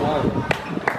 Paulo.